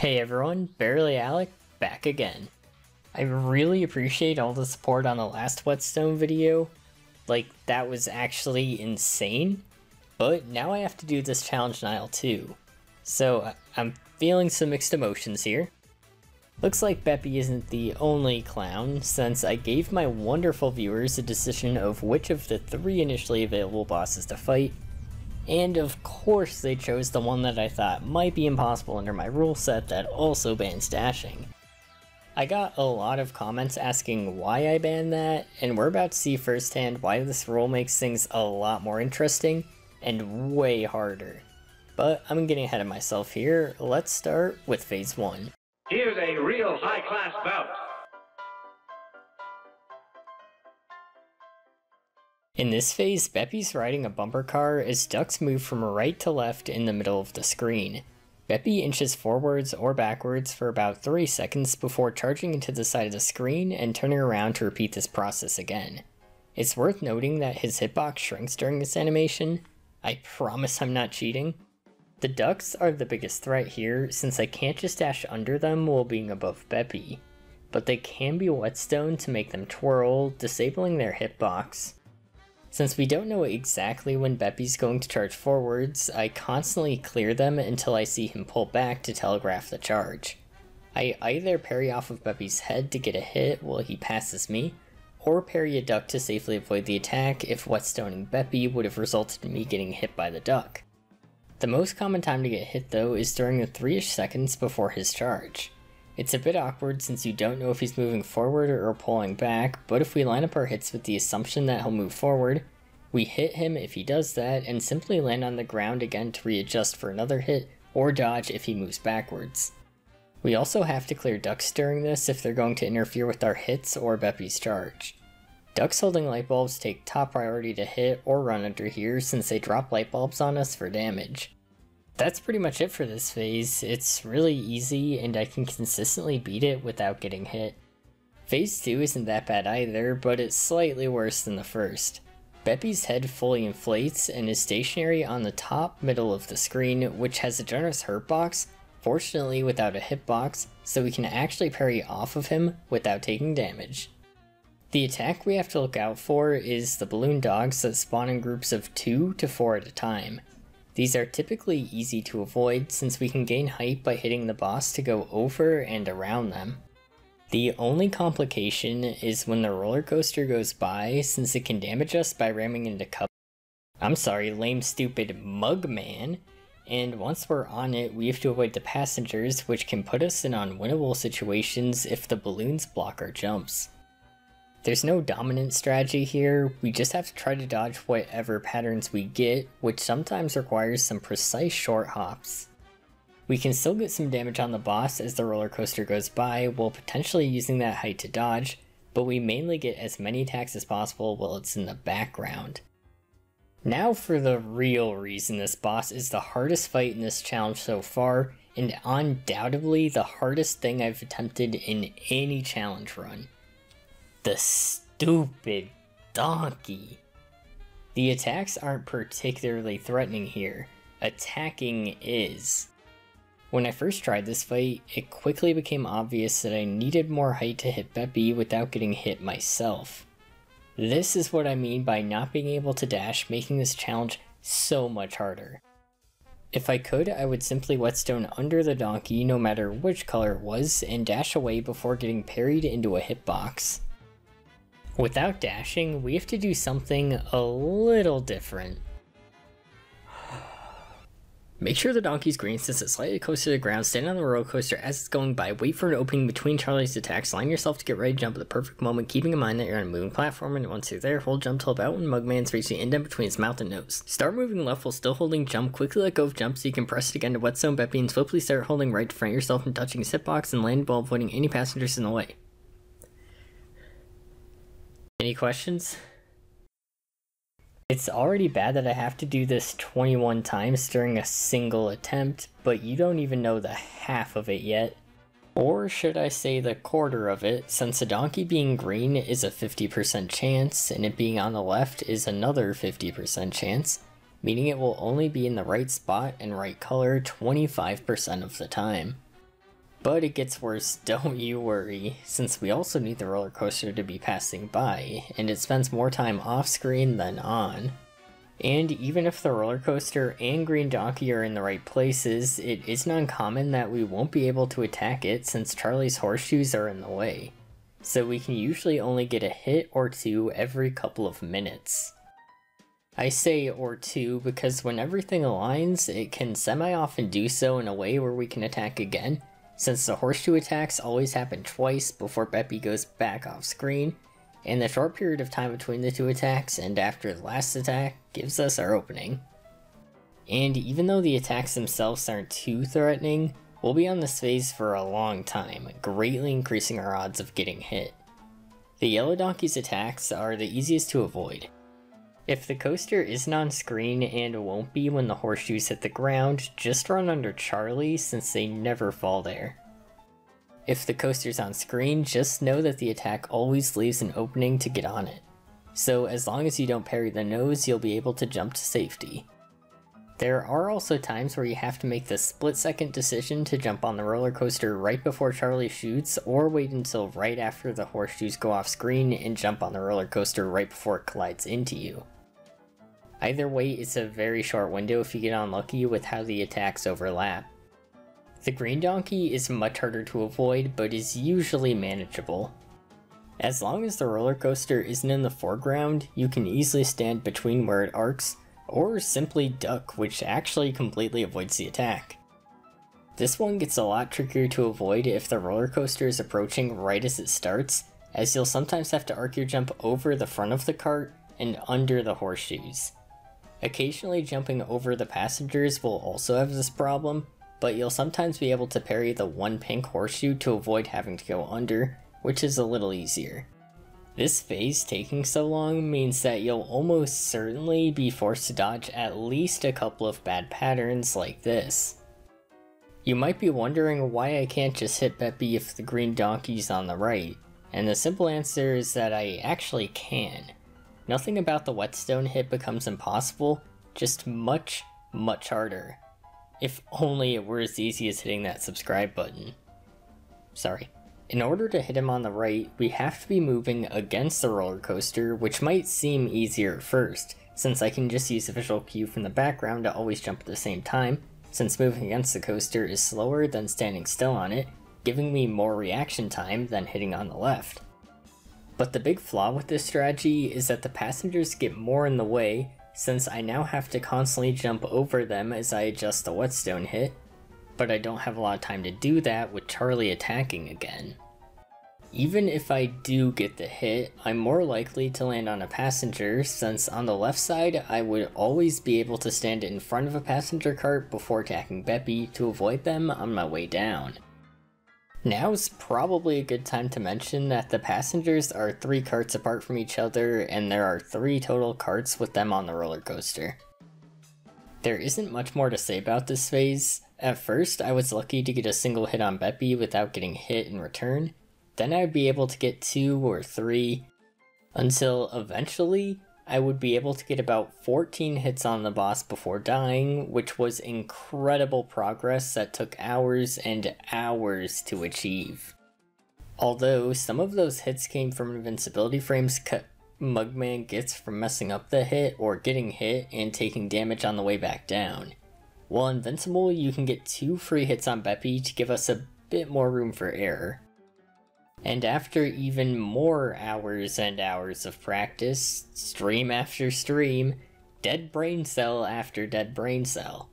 Hey everyone, Barely Alec, back again. I really appreciate all the support on the last Whetstone video. Like, that was actually insane. But now I have to do this challenge Isle 2. So, I'm feeling some mixed emotions here. Looks like Beppi isn't the only clown, since I gave my wonderful viewers a decision of which of the three initially available bosses to fight, and of course they chose the one that I thought might be impossible under my rule set that also bans dashing. I got a lot of comments asking why I banned that, and we're about to see firsthand why this rule makes things a lot more interesting and way harder. But I'm getting ahead of myself here, let's start with phase 1. Here's a real high-class bout. In this phase, Beppi's riding a bumper car as ducks move from right to left in the middle of the screen. Beppi inches forwards or backwards for about 3 seconds before charging into the side of the screen and turning around to repeat this process again. It's worth noting that his hitbox shrinks during this animation. I promise I'm not cheating. The ducks are the biggest threat here since I can't just dash under them while being above Beppi, but they can be whetstone to make them twirl, disabling their hitbox. Since we don't know exactly when Beppi's going to charge forwards, I constantly clear them until I see him pull back to telegraph the charge. I either parry off of Beppi's head to get a hit while he passes me, or parry a duck to safely avoid the attack if whetstoning Beppi would have resulted in me getting hit by the duck. The most common time to get hit though is during the 3ish seconds before his charge. It's a bit awkward since you don't know if he's moving forward or pulling back, but if we line up our hits with the assumption that he'll move forward, we hit him if he does that and simply land on the ground again to readjust for another hit or dodge if he moves backwards. We also have to clear ducks during this if they're going to interfere with our hits or Beppi's charge. Ducks holding light bulbs take top priority to hit or run under here since they drop light bulbs on us for damage. That's pretty much it for this phase, it's really easy and I can consistently beat it without getting hit. Phase 2 isn't that bad either, but it's slightly worse than the first. Beppi's head fully inflates and is stationary on the top middle of the screen, which has a generous hurt box, fortunately without a hitbox, so we can actually parry off of him without taking damage. The attack we have to look out for is the balloon dogs that spawn in groups of 2 to 4 at a time. These are typically easy to avoid since we can gain height by hitting the boss to go over and around them. The only complication is when the roller coaster goes by since it can damage us by ramming into cup. I'm sorry, lame stupid Mugman. And once we're on it, we have to avoid the passengers, which can put us in unwinnable situations if the balloons block our jumps. There's no dominant strategy here, we just have to try to dodge whatever patterns we get, which sometimes requires some precise short hops. We can still get some damage on the boss as the roller coaster goes by while potentially using that height to dodge, but we mainly get as many attacks as possible while it's in the background. Now for the real reason this boss is the hardest fight in this challenge so far, and undoubtedly the hardest thing I've attempted in any challenge run. The stupid donkey. The attacks aren't particularly threatening here. Attacking is. When I first tried this fight, it quickly became obvious that I needed more height to hit Beppi without getting hit myself. This is what I mean by not being able to dash making this challenge so much harder. If I could, I would simply whetstone under the donkey no matter which color it was and dash away before getting parried into a hitbox. Without dashing, we have to do something a little different. Make sure the donkey's green since it's slightly close to the ground, stand on the roller coaster as it's going by, wait for an opening between Charlie's attacks, line yourself to get ready to jump at the perfect moment, keeping in mind that you're on a moving platform, and once you're there, hold jump till about when Mugman's reaching the indent between his mouth and nose. Start moving left while still holding jump, quickly let go of jump so you can press it again to whetstone Beppi and swiftly start holding right to front yourself and touching his hitbox and land while avoiding any passengers in the way. Any questions? It's already bad that I have to do this 21 times during a single attempt, but you don't even know the half of it yet. Or should I say the quarter of it, since a donkey being green is a 50% chance, and it being on the left is another 50% chance, meaning it will only be in the right spot and right color 25% of the time. But it gets worse, don't you worry, since we also need the roller coaster to be passing by, and it spends more time off screen than on. And even if the roller coaster and Green Donkey are in the right places, it isn't uncommon that we won't be able to attack it since Charlie's horseshoes are in the way. So we can usually only get a hit or two every couple of minutes. I say or two because when everything aligns, it can semi-often do so in a way where we can attack again, since the horseshoe attacks always happen twice before Beppi goes back off screen, and the short period of time between the two attacks and after the last attack gives us our opening. And even though the attacks themselves aren't too threatening, we'll be on this phase for a long time, greatly increasing our odds of getting hit. The Yellow Donkey's attacks are the easiest to avoid. If the coaster isn't on screen and won't be when the horseshoes hit the ground, just run under Charlie since they never fall there. If the coaster's on screen, just know that the attack always leaves an opening to get on it. So as long as you don't parry the nose, you'll be able to jump to safety. There are also times where you have to make the split second decision to jump on the roller coaster right before Charlie shoots, or wait until right after the horseshoes go off screen and jump on the roller coaster right before it collides into you. Either way, it's a very short window if you get unlucky with how the attacks overlap. The Green Donkey is much harder to avoid, but is usually manageable. As long as the roller coaster isn't in the foreground, you can easily stand between where it arcs, or simply duck, which actually completely avoids the attack. This one gets a lot trickier to avoid if the roller coaster is approaching right as it starts, as you'll sometimes have to arc your jump over the front of the cart and under the horseshoes. Occasionally jumping over the passengers will also have this problem, but you'll sometimes be able to parry the one pink horseshoe to avoid having to go under, which is a little easier. This phase taking so long means that you'll almost certainly be forced to dodge at least a couple of bad patterns like this. You might be wondering why I can't just hit Beppi if the green donkey's on the right, and the simple answer is that I actually can. Nothing about the whetstone hit becomes impossible, just much, much harder. If only it were as easy as hitting that subscribe button. Sorry. In order to hit him on the right, we have to be moving against the roller coaster, which might seem easier at first, since I can just use the visual cue from the background to always jump at the same time, since moving against the coaster is slower than standing still on it, giving me more reaction time than hitting on the left. But the big flaw with this strategy is that the passengers get more in the way, since I now have to constantly jump over them as I adjust the whetstone hit, but I don't have a lot of time to do that with Charlie attacking again. Even if I do get the hit, I'm more likely to land on a passenger since on the left side I would always be able to stand in front of a passenger cart before attacking Beppi to avoid them on my way down. Now's probably a good time to mention that the passengers are three carts apart from each other and there are three total carts with them on the roller coaster. There isn't much more to say about this phase. At first, I was lucky to get a single hit on Beppi without getting hit in return, then I would be able to get two or three, until eventually I would be able to get about 14 hits on the boss before dying, which was incredible progress that took hours and hours to achieve. Although some of those hits came from invincibility frames cut Mugman gets from messing up the hit or getting hit and taking damage on the way back down. While invincible, you can get two free hits on Beppi to give us a bit more room for error. And after even more hours and hours of practice, stream after stream, dead brain cell after dead brain cell.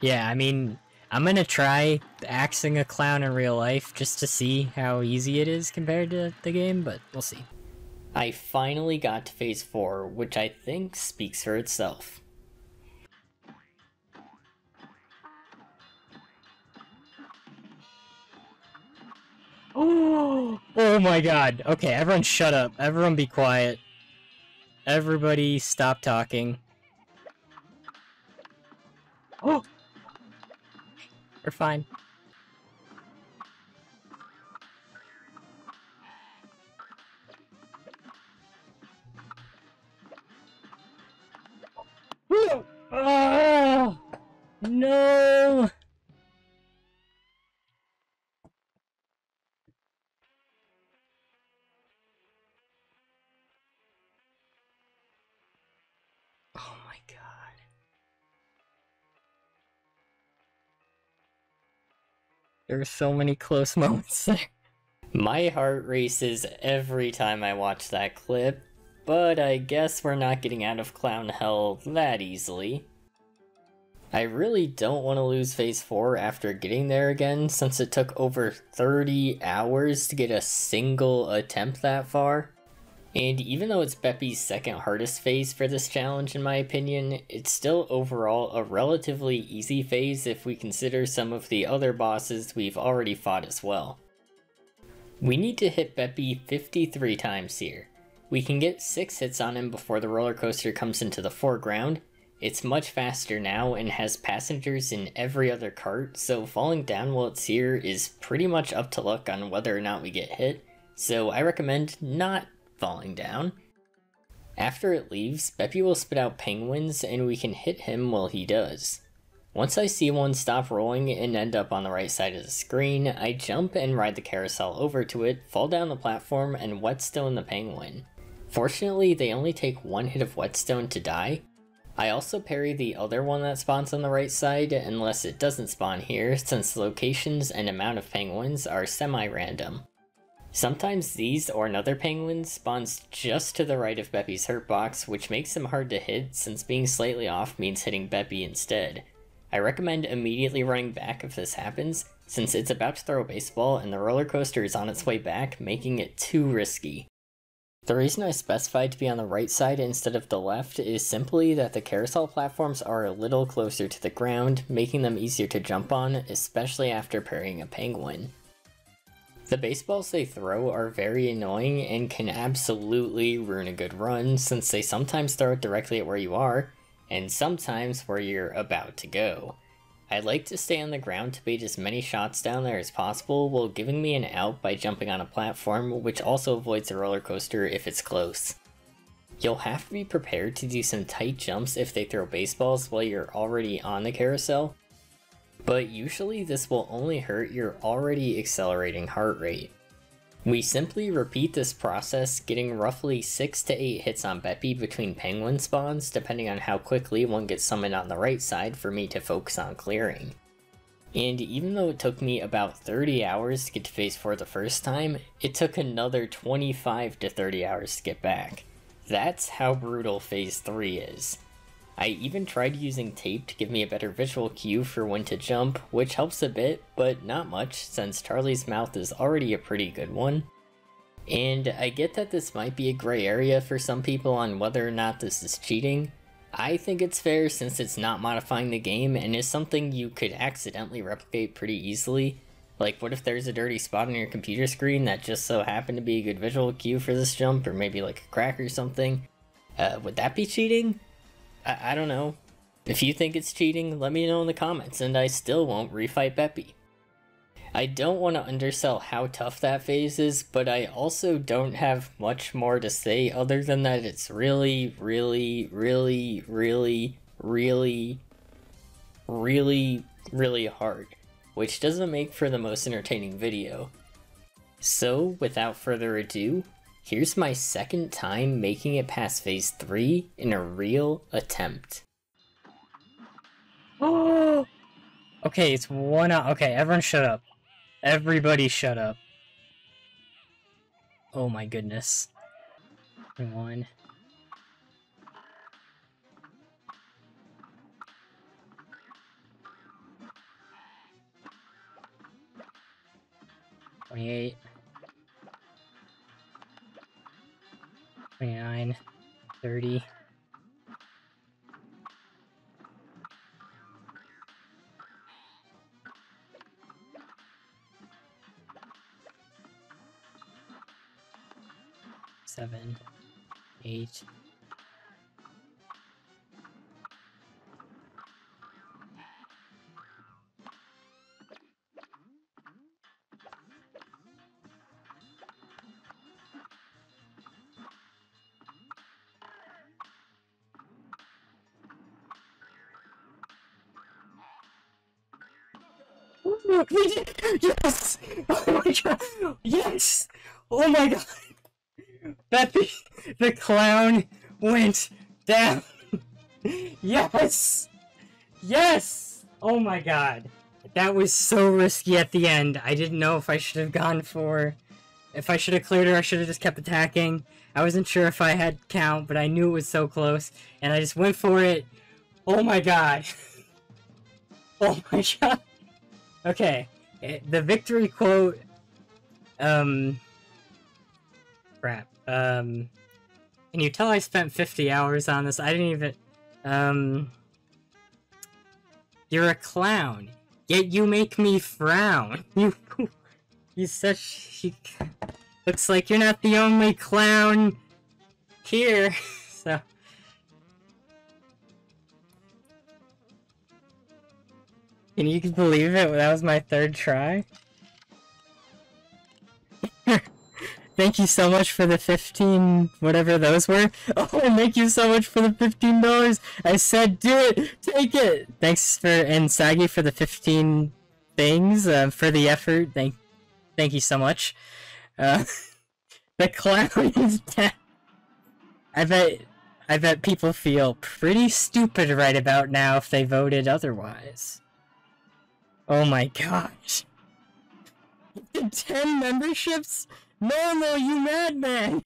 Yeah, I mean, I'm gonna try axing a clown in real life just to see how easy it is compared to the game, but we'll see. I finally got to phase 4, which I think speaks for itself. Oh, oh my god. Okay, everyone shut up. Everyone be quiet. Everybody stop talking. Oh! We're fine. My god. There were so many close moments there. My heart races every time I watch that clip, but I guess we're not getting out of clown hell that easily. I really don't want to lose phase 4 after getting there again since it took over 30 hours to get a single attempt that far. And even though it's Beppi's second hardest phase for this challenge in my opinion, it's still overall a relatively easy phase if we consider some of the other bosses we've already fought as well. We need to hit Beppi 53 times here. We can get 6 hits on him before the roller coaster comes into the foreground, it's much faster now and has passengers in every other cart, so falling down while it's here is pretty much up to luck on whether or not we get hit, so I recommend not falling down. After it leaves, Beppi will spit out penguins and we can hit him while he does. Once I see one stop rolling and end up on the right side of the screen, I jump and ride the carousel over to it, fall down the platform, and whetstone the penguin. Fortunately, they only take one hit of whetstone to die, I also parry the other one that spawns on the right side unless it doesn't spawn here since locations and amount of penguins are semi-random. Sometimes these or another penguin spawns just to the right of Beppi's hurt box which makes them hard to hit since being slightly off means hitting Beppi instead. I recommend immediately running back if this happens since it's about to throw a baseball and the roller coaster is on its way back making it too risky. The reason I specified to be on the right side instead of the left is simply that the carousel platforms are a little closer to the ground, making them easier to jump on, especially after parrying a penguin. The baseballs they throw are very annoying and can absolutely ruin a good run since they sometimes throw it directly at where you are, and sometimes where you're about to go. I like to stay on the ground to bait as many shots down there as possible while giving me an out by jumping on a platform, which also avoids the roller coaster if it's close. You'll have to be prepared to do some tight jumps if they throw baseballs while you're already on the carousel, but usually this will only hurt your already accelerating heart rate. We simply repeat this process, getting roughly 6 to 8 hits on Beppi between penguin spawns, depending on how quickly one gets summoned on the right side for me to focus on clearing. And even though it took me about 30 hours to get to phase 4 the first time, it took another 25 to 30 hours to get back. That's how brutal phase 3 is. I even tried using tape to give me a better visual cue for when to jump, which helps a bit, but not much since Charlie's mouth is already a pretty good one. And I get that this might be a gray area for some people on whether or not this is cheating. I think it's fair since it's not modifying the game and is something you could accidentally replicate pretty easily. Like, what if there's a dirty spot on your computer screen that just so happened to be a good visual cue for this jump, or maybe like a crack or something? Uh, would that be cheating? I, I don't know. If you think it's cheating, let me know in the comments, and I still won't refight Beppi. I don't want to undersell how tough that phase is, but I also don't have much more to say other than that it's really, really, really, really, really, really, really hard, which doesn't make for the most entertaining video. So, without further ado, Here's my second time making it past phase 3 in a real attempt. Oh! Okay, it's one out. Okay, everyone shut up. Everybody shut up. Oh my goodness. One. Twenty-eight. 29, 30. Seven, eight, We did Yes! Oh my god! Yes! Oh my god! Beppi, the clown went down! yes! Yes! Oh my god. That was so risky at the end. I didn't know if I should have gone for... If I should have cleared her, I should have just kept attacking. I wasn't sure if I had count, but I knew it was so close. And I just went for it. Oh my god. oh my god. Okay. Eh, The victory quote... Um... Crap. Um... Can you tell I spent 50 hours on this? I didn't even... Um... You're a clown. Yet you make me frown. You... You such... Looks like you're not the only clown here. so... Can you believe it? That was my third try. Thank you so much for the 15, whatever those were. Oh, thank you so much for the $15. I said do it, take it. Thanks for, and Sagi for the 15 things, uh, for the effort. Thank, thank you so much. Uh, the clown is dead. I bet, I bet people feel pretty stupid right about now if they voted otherwise. Oh my gosh. 10 memberships? No, no, you madman!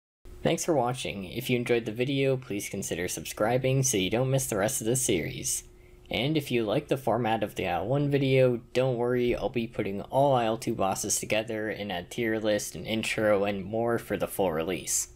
Thanks for watching. If you enjoyed the video, please consider subscribing so you don't miss the rest of the series. And if you like the format of the IL-1 video, don't worry, I'll be putting all IL-2 bosses together in a tier list, an intro, and more for the full release.